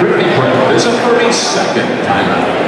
Brittany Brown is up for a second timeout.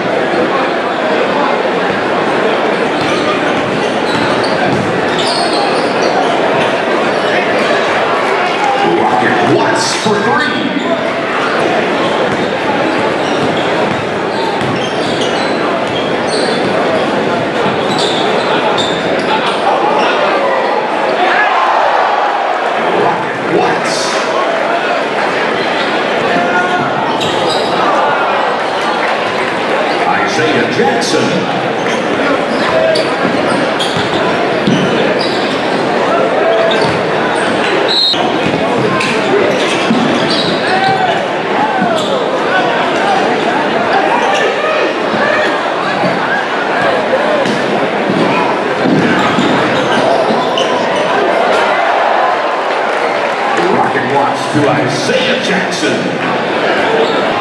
watch to Isaiah Jackson.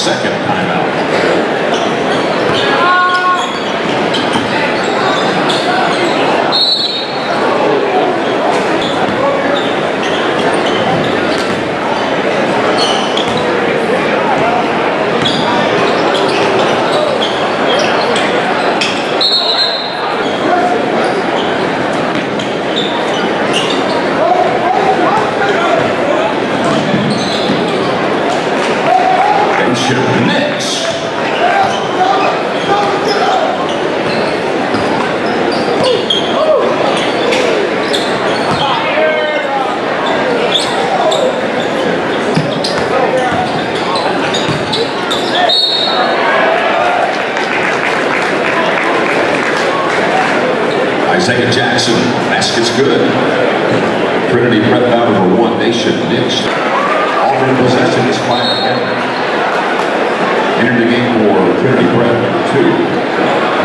second time. Isaiah Jackson, basket's good. Trinity Prep Battle for one nation Nix. Auburn possession is final. Enter the game for Trinity Prep two.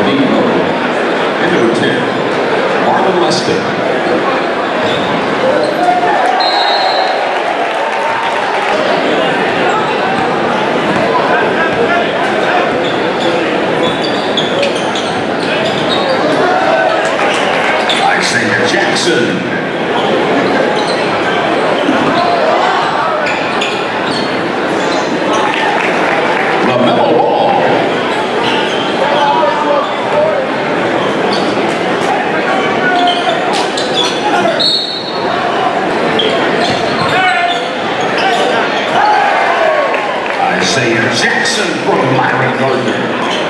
Miller. And number 10, Marlon Leston. Isaiah Jackson. LaMelo Ball. Jackson from Myron Gardner.